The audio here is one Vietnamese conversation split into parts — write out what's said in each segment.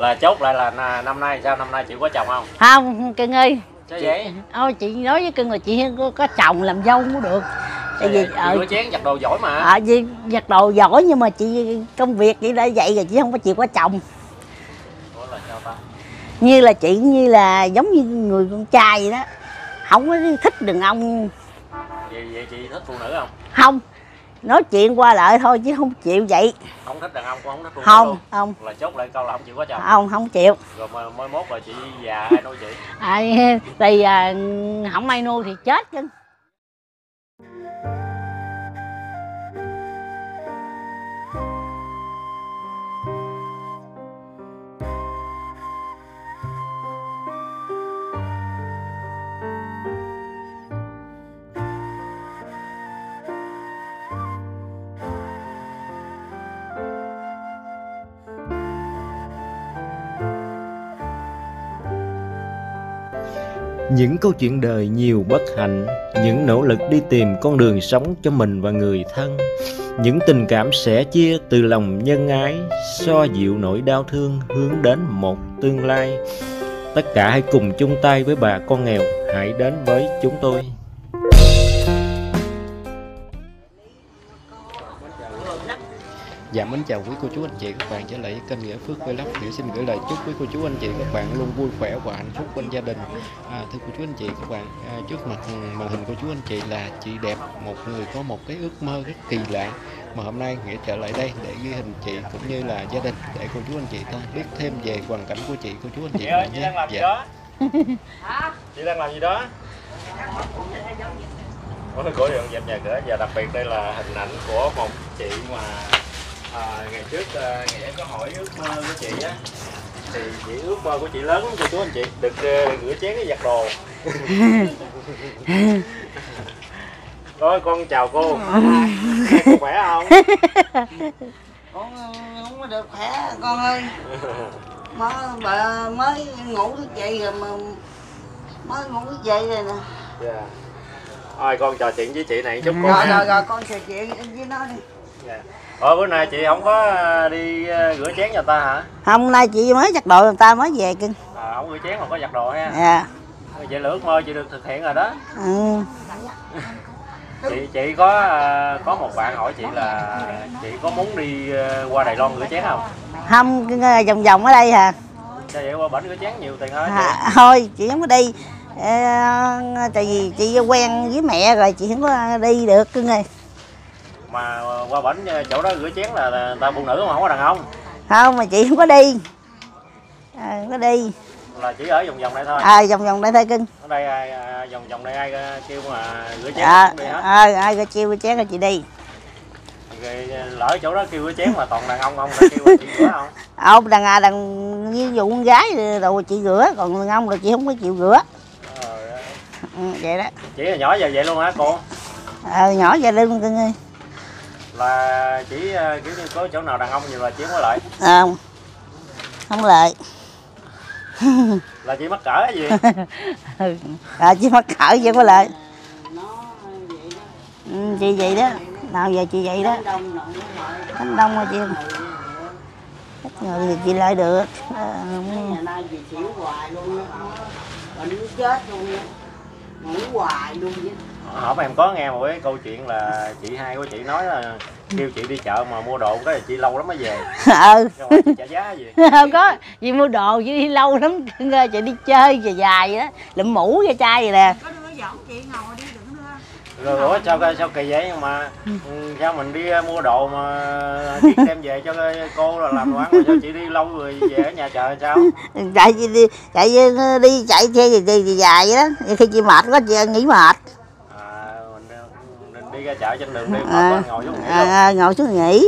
là chốt lại là năm nay sao năm nay chị có chồng không? Không cưng ơi. Sao vậy? Ôi chị nói với cưng là chị có, có chồng làm dâu cũng được. Tại vì chị ờ chén giặt đồ giỏi mà. à, vì giặt đồ giỏi nhưng mà chị công việc chị đã vậy rồi chị không có chịu có chồng. Ủa là sao ta? Như là chị như là giống như người con trai vậy đó. Không có thích đàn ông. Vậy, vậy chị thích phụ nữ không? Không nói chuyện qua lại thôi chứ không chịu vậy. Không thích đàn ông cũng không thích phụ không luôn không. Là chốt lại câu là không chịu có chồng không không chịu. Rồi mới mốt rồi chị già ai nuôi chị? À, thì à, không may nuôi thì chết chứ Những câu chuyện đời nhiều bất hạnh, những nỗ lực đi tìm con đường sống cho mình và người thân, những tình cảm sẻ chia từ lòng nhân ái, so dịu nỗi đau thương hướng đến một tương lai. Tất cả hãy cùng chung tay với bà con nghèo, hãy đến với chúng tôi. Dạ mến chào quý cô chú anh chị các bạn trở lại kênh Nghĩa Phước Vlog Nghĩa xin gửi lời chúc quý cô chú anh chị các bạn luôn vui khỏe và hạnh phúc bên gia đình. À, Thưa cô chú anh chị các bạn à, trước mặt màn hình cô chú anh chị là chị đẹp một người có một cái ước mơ rất kỳ lạ. Mà hôm nay Nghĩa trở lại đây để ghi hình chị cũng như là gia đình để cô chú anh chị ta biết thêm về hoàn cảnh của chị cô chú anh chị chị các ơi bạn chị đang làm gì Dạ. đó? Chị đang làm gì đó? Ôi, của dọn dẹp nhà cửa và đặc biệt đây là hình ảnh của một chị mà à, ngày trước à, nghĩa có hỏi ước mơ của chị á thì chị ước mơ của chị lớn lắm cô chú anh chị. Được ờ, rửa chén với giặt đồ. Rồi con chào cô. Cô khỏe không? Con không có được khỏe con ơi. Mới bà mới ngủ thức dậy rồi mà mới ngủ thức dậy rồi nè. Dạ. Thôi con trò chuyện với chị này chút cô rồi rồi rồi con trò chuyện với nó đi. Dạ. Ủa bữa nay chị không có ờ, đi ờ, rửa chén cho ta hả? Hôm nay chị mới giặt đồ người ta mới về cưng à, không rửa chén mà có giặt đồ ha. Dạ. Vậy là ước mơ chị được thực hiện rồi đó. Ừ. chị chị có ờ, có một bạn hỏi chị là chị có muốn đi ờ, qua Đài Loan rửa chén không? Không vòng vòng ở đây hả? Sao vậy? Qua bển rửa chén nhiều tiền chị? À, thôi chị không có đi. Ờ, tại vì chị quen với mẹ rồi chị không có đi được cưng ơi mà qua bển ờ, chỗ đó rửa chén là, là ta phụ nữ mà không có đàn ông. Không mà chị không có đi. À, không có đi. Là chỉ ở vòng vòng đây thôi. À, vòng vòng đây thôi cưng. Ở đây ai à, vòng vòng đây ai ờ, kêu mà rửa chén à, đi hết. à, ai có chiêu chén rồi chị đi. Rồi ờ, lỡ chỗ đó kêu rửa chén mà toàn đàn ông không là kêu chị rửa không? Ông đàn à đàn ví dụ con gái rồi chị rửa còn đàn ông rồi chị không có chịu rửa. Ừ, vậy đó. Chỉ là nhỏ giờ vậy luôn hả cô? Ờ, nhỏ gia đình cưng ơi là chỉ ờ, kiểu như có chỗ nào đàn ông nhiều là chỉ không có lợi à, không. Không lợi là chỉ mắc cỡ gì Ừ. à, chứ mắc cỡ chứ có vậy đó ừ, chị vậy đó. Nào giờ chị vậy đó. Lại đánh đông rồi chị. Ít người thì chị lại được. À, chết luôn ngủ hoài luôn chứ hỏi em có nghe một cái câu chuyện là chị hai của chị nói là kêu chị đi chợ mà mua đồ cái là chị lâu lắm mới về. Ừ. Chị trả giá gì? Không có chị mua đồ chị đi lâu lắm chị đi chơi dài dài vậy đó lụm mũ cho trai vậy nè. Có đứa giọng chị ngồi đi đừng đưa rồi ủa sao sao kỳ vậy? Nhưng mà ừ, sao mình đi uh, mua đồ mà biết đem về cho cô là làm đồ ăn mà sao chị đi lâu rồi về ở nhà chờ sao? Chạy chị đi chạy đi chạy xe gì dài vậy đó khi chị mệt quá chị nghỉ mệt à, mình, mình đi ra chợ trên đường đi à, mà ngồi xuống nghỉ luôn. à, ngồi xuống nghỉ.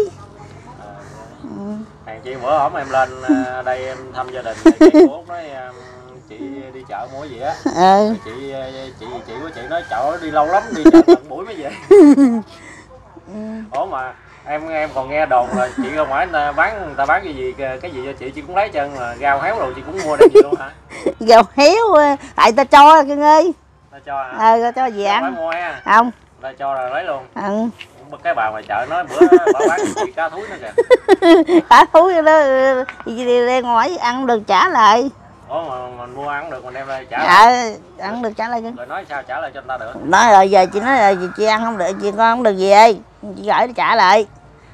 Hàng chi bữa hổm em lên à, đây em thăm gia đình thì chị nói à, chị đi chợ mua gì á. Ừ. chị à, chị chị của chị nói chợ đi lâu lắm đi chợ tận buổi mới về. Ủa mà em em còn nghe đồn là chị ra ngoài người ta bán người ta bán cái gì cái gì cho chị chị cũng lấy chân là rau héo rồi chị cũng mua đem gì luôn hả? Gào héo tại ta cho cưng ơi. Ta cho hả? Ờ ta cho gì ăn. không ta cho là lấy luôn. Ừ. cái bà ngoài chợ nói bữa bà bán chị cá thúi nữa kìa. Cả thú cho đó đi ra ngoài ăn được trả lại. Ủa mà mình mua ăn được mình đem ra trả dạ ăn được trả lại cưng rồi nói sao trả lại cho người ta được? Nói rồi giờ chị nói là chị, ăn không được chị con không được gì ơi chị gửi để trả lại.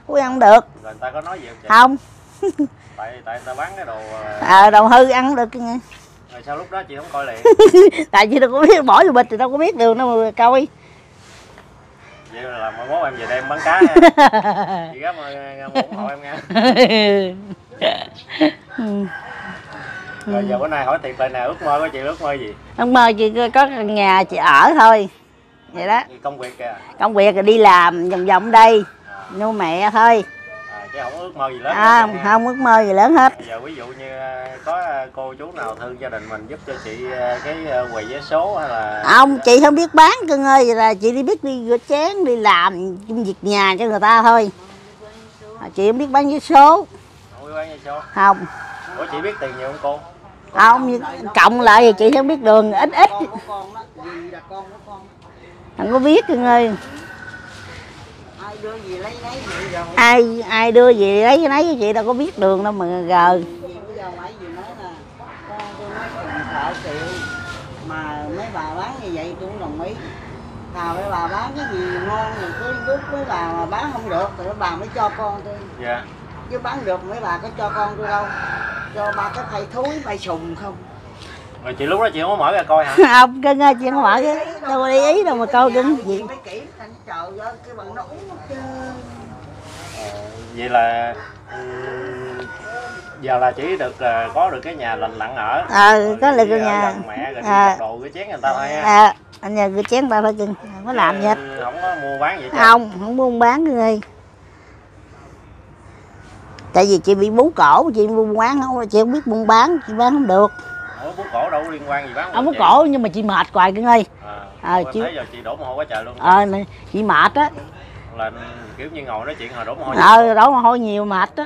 Ui ăn không được. Rồi người ta có nói gì không chị? Không. Tại tại người ta bán cái đồ ờ, à, đầu hư ăn không được ơi. rồi sao lúc đó chị không coi liền? Tại chị đâu có biết bỏ vô bịch thì đâu có biết đường đâu mà coi vậy là mai mốt em về đây em bán cá nha. Chị ơn ờ, ủng hộ em nha. Ừ. rồi giờ bữa nay hỏi tiền lời nào ước mơ của chị ước mơ gì? Không mơ chị có nhà chị ở thôi. Vậy đó. Công việc kìa. Công việc là đi làm vòng vòng đây nuôi mẹ thôi. à, chứ không ước mơ gì lớn à, nha. không ước mơ gì lớn hết. Giờ ví dụ như ờ, có ờ, cô chú nào thương gia đình mình giúp cho chị ờ, cái quầy vé số hay là không chị không biết bán cưng ơi vậy là chị đi biết đi rửa chén đi làm công việc nhà cho người ta thôi. À, chị không biết bán vé số. Không biết bán vé số. Không. Ủa chị biết tiền nhiều không cô? Không cộng lại thì chị không biết đường ít ít. Con của con đó gì là con của con không có biết cưng ơi ai đưa gì lấy lấy vậy rồi? Ai ai đưa gì lấy cái nấy chị đâu có biết đường đâu mà gờ. Bây giờ gì nói là con tôi nói triệu mà mấy bà bán như vậy tôi cũng đồng ý. Thà mấy bà bán cái gì ngon thì cứ giúp mấy bà mà bán không được thì mấy bà mới cho con tôi. Dạ. Chứ bán được mấy bà có cho con tôi đâu. Cho ba cái thầy thúi bay sùng không rồi chị lúc đó chị không có mở ra coi hả? Không cưng ơi chị không mở cái đâu có để ý đâu mà câu cưng gì. Phải cái Ờ, vậy là ừm, giờ là chỉ được ờ, có được cái nhà lành lặn ở. Ờ có lực ở ở nhà mẹ rồi À. đồ cái chén người ta thôi ha. À anh nhờ cái chén tao thôi cưng không có làm gì hết. không có mua bán vậy chứ không không buôn bán cưng ơi tại vì chị bị bú cổ chị buôn bán không chị không biết buôn bán chị bán không được ủa bút cổ đâu có liên quan gì bán không chị? cổ nhưng mà chị mệt hoài cưng ơi. À, em chứ- thấy giờ chị đổ mồ hôi quá trời luôn. Ờ nè, chị mệt á. Là kiểu như ngồi nói chuyện hồi đổ mồ hôi ờ đổ mồ hôi nhiều mệt á.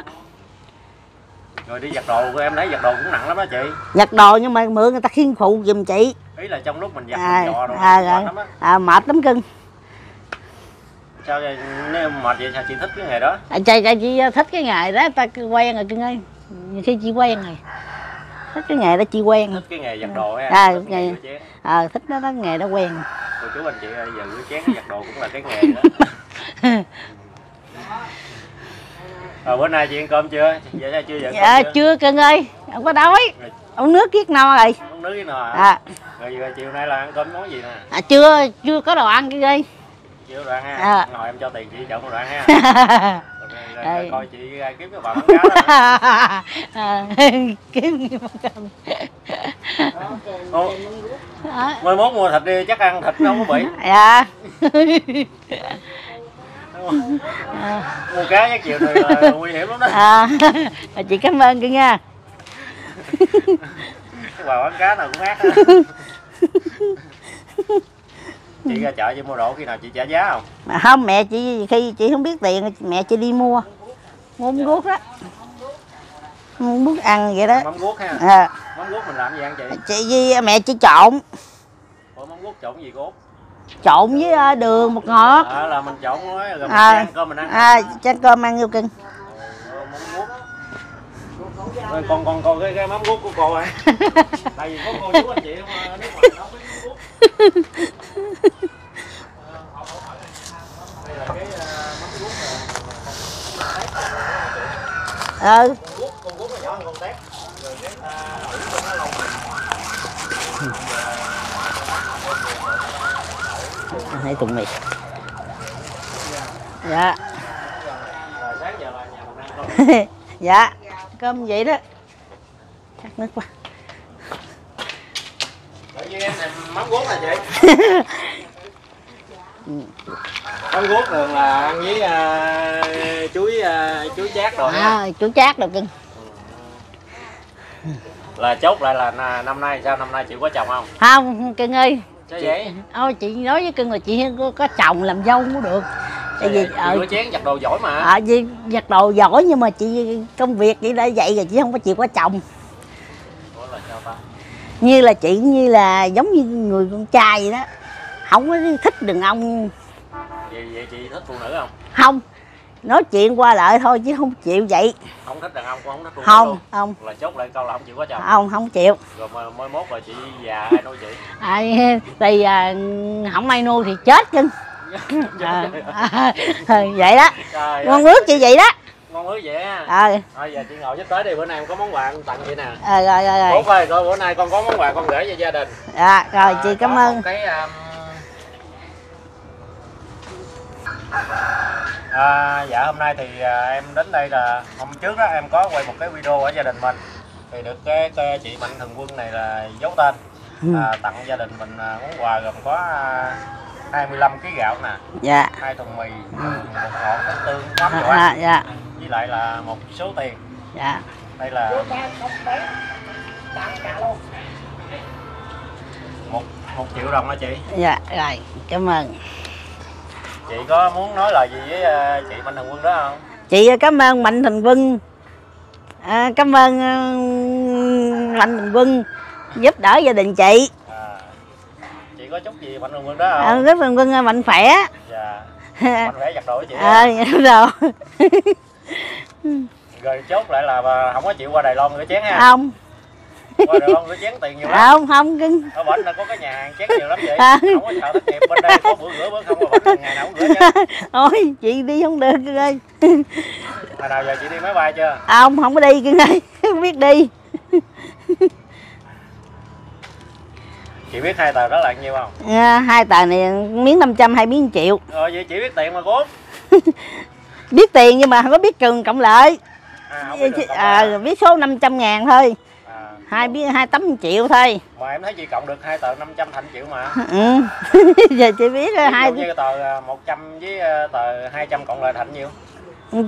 Rồi đi giặt đồ của em thấy giặt đồ cũng nặng lắm đó chị. Giặt đồ nhưng mà mượn người ta khiên phụ giùm chị. Ý là trong lúc mình giặt à, mình dò đồ à, mệt à, lắm á. à, mệt lắm cưng sao vậy? nếu mệt vậy sao chị thích cái nghề đó? À, chị, chị, chị thích cái nghề đó ta quen rồi cưng ơi. Nhiều khi chị quen rồi thích cái nghề đó chị quen thích cái nghề giặt đồ ha À, thích cái nghề nghề. ờ thích nó đó nghề đó quen cô chú anh chị ơi giờ rửa chén giặt đồ cũng là cái nghề đó Rồi bữa nay chị ăn cơm chưa? Dạ chưa dạ, dạ chưa? chưa cưng ơi không có đói Rồi, uống nước kiết no rồi uống nước cái nào hả? à, Rồi, rồi chiều nay là ăn cơm món gì nè? à chưa chưa có đồ ăn cưng ơi Chiều đồ ăn ha. À. Ngồi em cho tiền chị chọn đồ ăn ha. Ê. coi chị ra kiếm cái bà bán cá à, kiếm gì mà cầm Ồ, à, mai mốt mua thịt đi chắc ăn thịt nó không có bị. dạ Mua cá chắc chiều là nguy hiểm lắm đó. à, chị cảm ơn cưng nha Cái bà bán cá nào cũng đó. chị ra chợ chị mua đồ khi nào chị trả giá không? mà không mẹ chị khi chị không biết tiền mẹ chị đi mua mua mắm guốc đó mua mắm guốc ăn vậy đó Mắm guốc ha. à, Mắm guốc mình làm gì ăn chị? chị với mẹ chị trộn Ủa mắm guốc trộn gì cô? trộn với ờ, đường bột ngọt À, là mình trộn rồi rồi mình À. chan cơm mình ăn. à cho cơm ăn vô cưng guốc. Rồi con con coi cái, cái mắm guốc của cô ơi. Tại vì có cô chú anh chị không à, nước ngoài nấu cái mắm guốc. Ờ. Ừ thấy tụng mì dạ. Dạ cơm vậy đó. Chắc nước quá Tự nhiên em thèm mắm guốc nè chị. mắm guốc thường là ăn với à, chuối à, chuối chát rồi ha. à chú chát rồi cưng là chốt lại là năm nay sao? Năm nay chị có chồng không? Không cưng ơi. Sao vậy. Ôi chị nói với cưng là chị có, có chồng làm dâu cũng được. Tại vì chị ờ chén giặt đồ giỏi mà. à, vì giặt đồ giỏi nhưng mà chị công việc vậy đã vậy rồi chị không có chịu có chồng Ủa là sao ta như là chị như là giống như người con trai vậy đó. Không có thích đàn ông. Vậy, vậy chị thích phụ nữ không? Không. Nói chuyện qua lại thôi chứ không chịu vậy. Không thích đàn ông cũng không thích phụ nữ không luôn. không. Là chốt lại câu là không chịu có chồng không không chịu. Rồi mới mốt là chị già ai nuôi chị à, thì à, không ai nuôi thì chết cưng à, à, vậy đó. Con ước chị vậy đó ngon ước vậy ha ờ. Thôi giờ chị ngồi với tới đi bữa nay em có món quà tặng chị nè. Ờ, rồi rồi rồi. Bố ơi, coi bữa nay con có món quà con gửi cho gia đình. Dạ, rồi À, chị cảm ơn. cái um, à, dạ hôm nay thì à, em đến đây là hôm trước đó em có quay một cái video ở gia đình mình. Thì được cái, cái chị mạnh thường quân này là giấu tên. Ừ. à, tặng gia đình mình à, món quà gồm có à, 25 kg gạo nè. Dạ. Hai thùng mì một ngọn bánh tương mắm dầu dạ ăn. dạ. với lại là một số tiền. Dạ. Đây là một một triệu đồng hả chị? Dạ rồi. Cảm ơn. Chị có muốn nói lời gì với ờ, chị mạnh thường quân đó không? Chị cảm ơn mạnh thường quân. À, cảm ơn ờ, mạnh thường quân giúp đỡ gia đình chị. À, chị có chúc gì mạnh thường quân đó à, không rất thường quân mạnh khỏe. Dạ. Mạnh khỏe giặt đồ với chị à, á. đúng rồi rồi chốt lại là không có chịu qua Đài Loan rửa chén ha. Không. Qua Đài Loan rửa chén tiền nhiều lắm. Không không cưng. Ở bển là có cái nhà hàng chén nhiều lắm chị À. không có sợ thất nghiệp bên đây có bữa rửa bữa không mà bển ngày nào cũng rửa chứ. Ôi chị đi không được cưng ơi. Hồi nào giờ chị đi máy bay chưa? Không không có đi cưng ơi. Không biết đi. Chị biết hai tờ đó là nhiêu không? À, hai tờ này miếng 500 hai miếng triệu. Rồi vậy chị biết tiền mà cốt biết tiền nhưng mà không có biết trường cộng lại à, à, à. biết số 500 ngàn thôi. À. hai biết hai tấm triệu thôi. Mà em thấy chị cộng được hai tờ 500 thành triệu mà. Ừ. giờ chị biết rồi, hai như tờ à, 100 với à, tờ 200 cộng lại thành nhiêu?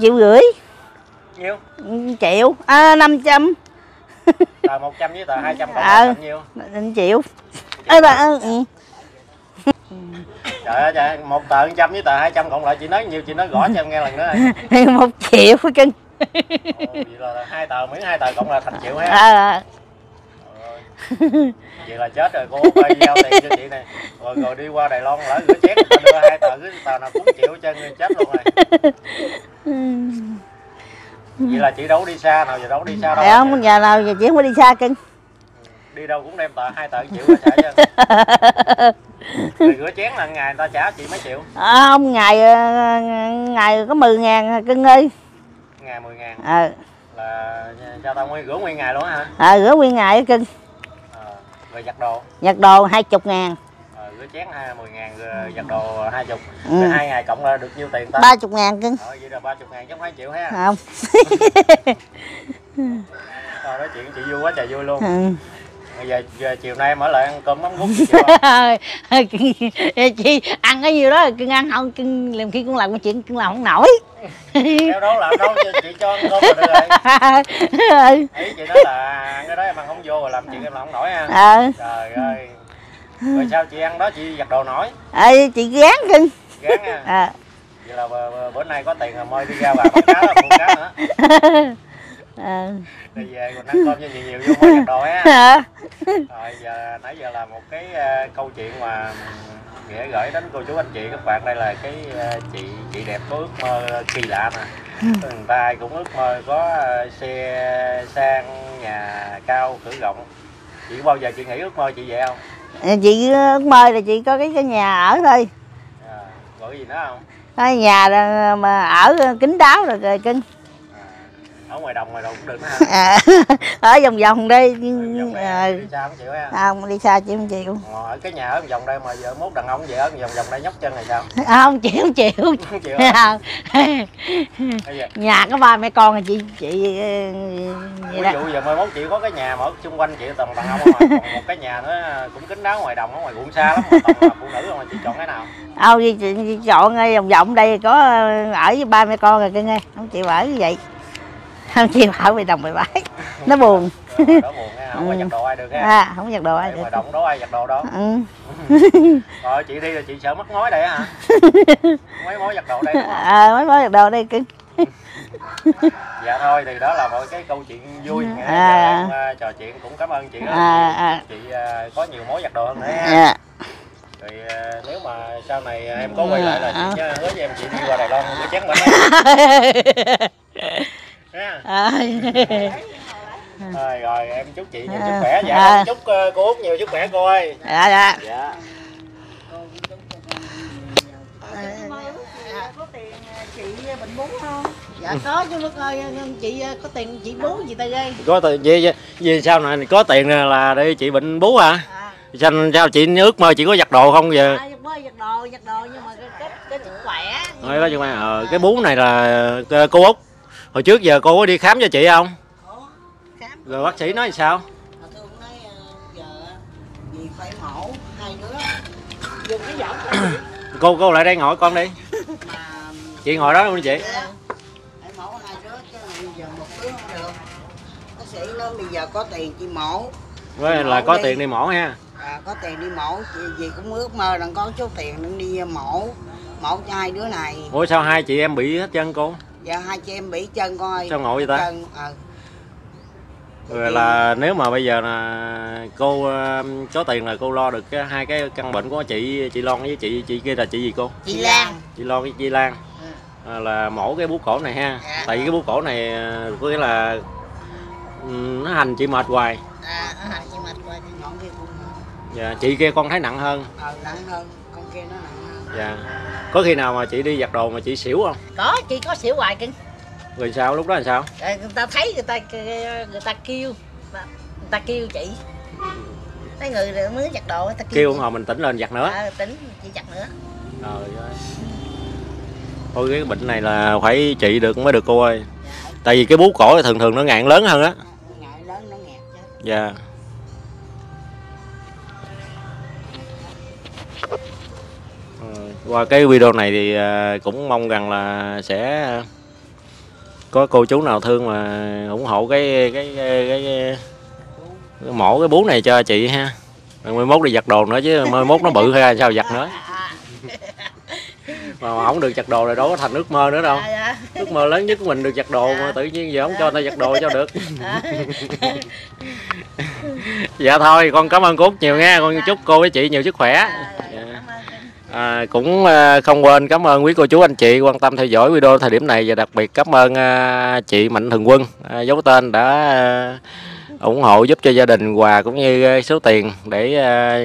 Triệu rưỡi. Nhiêu? Triệu. À, 500 tờ 100 với tờ 200 cộng lại thành nhiêu? Triệu. Ê, bà, ừ, ừ. Trời ơi trời một tờ 100 với tờ 200 cộng lại chị nói nhiêu chị nói rõ cho em nghe lần nữa Ừ, một triệu cưng Ồ, vậy là hai tờ miếng hai tờ cộng là thành triệu ha à, Rồi. vậy là chết rồi cô ơi giao tiền cho chị này. Rồi rồi đi qua Đài Loan lỡ người ta đưa hai tờ cứ tờ nào cũng triệu cho người chết luôn rồi. Vậy là chị đâu đi xa nào giờ đâu đi xa đâu. Không? Giờ nào giờ chị không có đi xa cưng đi đâu cũng đem tờ hai tờ triệu ra trả cho Rồi rửa chén là ngày người ta trả chị mấy triệu? À, không ngày ờ, ngày có 10 ngàn cưng ơi? Ngày 10 ngàn. Ờ. Là cho tao nguyên rửa nguyên ngày luôn hả? À, rửa nguyên ngày cưng. À, rồi giặt đồ. Nhặt đồ hai chục ngàn. À, rửa chén ha 10 ngàn rồi giặt đồ hai chục. Ừ. hai ngày cộng là được nhiêu tiền ta? Ba chục ngàn cưng. Ờ, vậy là ba chục ngàn chứ không hai triệu ha. Không. Rồi nói chuyện chị vui quá trời vui luôn. Ừ. Bây giờ, giờ chiều nay mở lại ăn cơm mắm gút chị ăn cái nhiêu đó cưng ăn không? Cưng làm khi con làm cái chuyện cưng làm không nổi. Kéo đâu làm đâu chị cho ăn cơm là rồi. Ừ. Ý chị nói là cái đó em ăn không vô rồi làm chuyện em làm không nổi ha. Ờ. Trời ơi. Rồi sao chị ăn đó chị giặt đồ nổi? Ê, chị gán cưng. Gán nha à. Vậy là bữa, bữa, nay có tiền rồi mời đi ra bà bắt cá đó, mua cá nữa à. Đi về còn ăn cơm cho nhiều nhiều vô mới giặt đồ à. Rồi giờ nãy giờ là một cái ờ, câu chuyện mà nghĩa gửi đến cô chú anh chị các bạn. Đây là cái ờ, chị chị đẹp có ước mơ kỳ lạ nè người ta ai cũng ước mơ có ờ, xe sang nhà cao cửa rộng. Chị có bao giờ chị nghĩ ước mơ chị vậy không? Chị ước mơ là chị có cái, cái nhà ở thôi. À, gọi gì nữa không? Cái nhà mà ở kính đáo rồi rồi cưng ở ngoài đồng ngoài đồng cũng được à, ở vòng vòng đây. Vòng à, này đi xa không chịu ha. không đi xa chị không chịu. Ờ, ở cái nhà ở vòng đây mà giờ mốt đàn ông về ở vòng vòng đây nhóc chân này sao? À, không chịu không chịu. Không chịu? Không. Nhà có ba mẹ con là chị chị ờ, ví vậy dụ giờ mai mốt chị có cái nhà mà ở xung quanh chị toàn đàn ông không à. còn một cái nhà nữa cũng kính đáo ngoài đồng ở ngoài ruộng xa lắm mà toàn là phụ nữ không à. Chị chọn cái nào? Đâu chị, chị, chị chọn ờ, vòng vòng đây có ờ, ở với ba mẹ con rồi cưng ơi không chịu ở như vậy không chịu ở về đồng bề bãi nó buồn. Đó buồn ha không có Ừ. giặt đồ ai được ha à, không giặt đồ ai được. đồng đó ai giặt đồ đó. Ừ. rồi chị đi là chị sợ mất ngói đây á hả? Mấy mối giặt đồ đây. Không? à, mấy món giặt đồ đây cưng dạ thôi thì đó là một cái câu chuyện vui. Nghe À. giờ em, ờ, trò chuyện cũng cảm ơn chị rất à, à, chị ờ, có nhiều mối giặt đồ hơn nữa ha à. rồi à, nếu mà sau này em có quay lại là À. chị nhớ hứa với em chị đi qua Đài Loan bữa chén bánh nha À. rồi rồi em chúc chị nhiều À. sức khỏe dạ À. chúc ờ, cô út nhiều sức khỏe cô ơi dạ dạ. Dạ. Có tiền chị bệnh bún không dạ có chứ lúc ơi chị có tiền chị bú gì ta ghê? Có tiền gì gì sao này có tiền là đi chị bệnh bú à à. Sao sao chị ước mơ chị có giặt đồ không giờ? À, mới giặt đồ giặt đồ nhưng mà cái cái, cái sức khỏe. Nói có nhưng mà ờ, cái bú này là ờ, cô út hồi trước giờ cô có đi khám cho chị không? Khám rồi bác sĩ nói sao? Nói ờ, giờ mổ cô cô lại đây ngồi con đi. Mà chị ngồi đó luôn đi chị phải mổ hai đứa chứ giờ một đứa không được. Bác sĩ nói bây giờ có tiền chị mổ. Với là có tiền đi mổ ha. À, có tiền đi mổ. Chị gì cũng ước mơ là có số tiền để đi mổ. Mổ cho hai đứa này. Ủa sao hai chị em bị hết chân cô giờ hai chị em bị chân coi. Sao ngồi vậy ta? Chân ờ. Rồi là nếu mà bây giờ là cô ờ, có tiền là cô lo được cái hai cái căn bệnh của chị chị Loan với chị chị kia là chị gì cô? Chị Lan. Chị Loan với chị Lan. À, là mổ cái bú cổ này ha. Dạ. tại vì cái bú cổ này ờ, có nghĩa là ừ, nó hành chị mệt hoài. À hành chị mệt rồi ngọn kia cũng dạ, chị kia con thấy nặng hơn. Ờ nặng hơn con kia nó nặng hơn dạ. Có khi nào mà chị đi giặt đồ mà chị xỉu không? Có chị có xỉu hoài cưng rồi sao lúc đó là sao? Rồi người ta thấy người ta người ta kêu người ta kêu chị. Thấy người rồi mới giặt đồ người ta kêu chị. hồi mình tỉnh lên giặt nữa. À, tính chị giặt nữa. Ơi. Thôi cái bệnh này là phải trị được mới được cô ơi. Tại vì cái bú cổ thường thường nó ngạn lớn hơn á. Ngại lớn nó nghẹt chứ. Dạ qua cái video này thì à, cũng mong rằng là sẽ có cô chú nào thương mà ủng hộ cái cái cái, cái, cái mổ cái bú này cho chị ha. Mai mốt đi giặt đồ nữa chứ mai mốt nó bự hay sao giặt nữa? Mà không được giặt đồ rồi đâu có thành ước mơ nữa đâu. À, dạ. ước mơ lớn nhất của mình được giặt đồ mà tự nhiên giờ không cho người ta giặt đồ cho được. Dạ thôi con cảm ơn cô Út nhiều nha con chúc cô với chị nhiều sức khỏe À, cũng à, không quên cảm ơn quý cô chú anh chị quan tâm theo dõi video thời điểm này và đặc biệt cảm ơn à, chị Mạnh Thường Quân à, dấu tên đã à, ủng hộ giúp cho gia đình quà cũng như à, số tiền để à,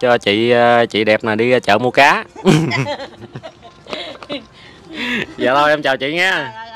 cho chị à, chị đẹp này đi chợ mua cá. dạ thôi em chào chị nha. Dạ, rồi, rồi,